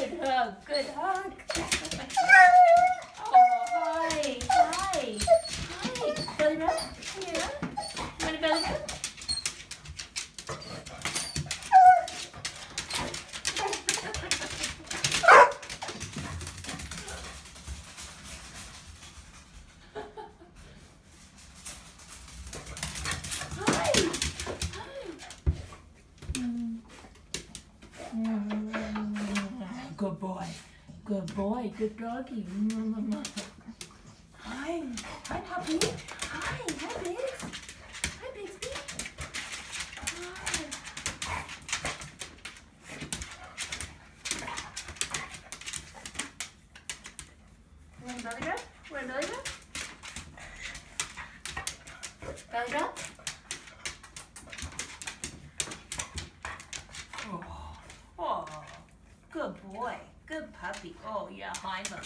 hug. Good hug. oh, hi. Hi. Hi. Belly rub? Yeah. You want a belly rub? Hi. Hi. Good boy. Good boy. Good doggy. Hi. Hi, puppy. Hi. Hi, Biggs. Hi, Bigsby. Hi. Want a belly rub? Want a belly rub? Belly? Oh, oh, good boy. Good puppy. Oh, yeah, hi, Mom.